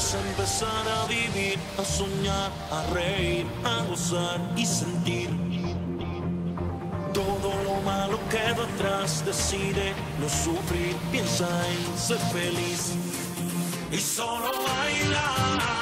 es empezar a vivir, a soñar, a reír, a gozar y sentir. Todo lo malo queda atrás, decide no sufrir, piensa en ser feliz. Y solo baila,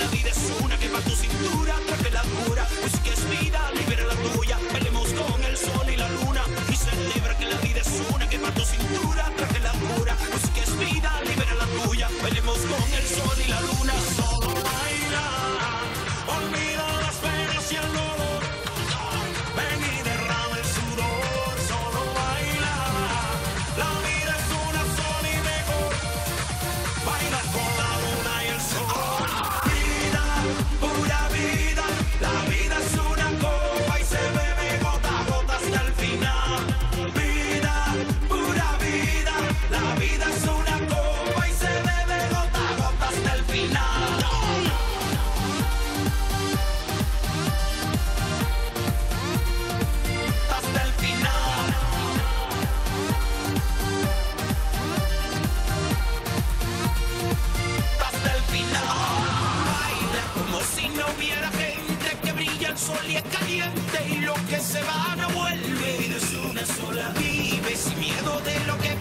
la vida es una que va tu cintura, traje la cura. Pues que es vida, libera la tuya. Bailemos con el sol y la luna. Y celebra que la vida es una que va tu cintura, traje la cura. Pues que es vida, libera la tuya. Bailemos con el sol y la luna. Hubiera gente que brilla el sol y es caliente y lo que se va no vuelve. Y es una sola vive sin miedo de lo que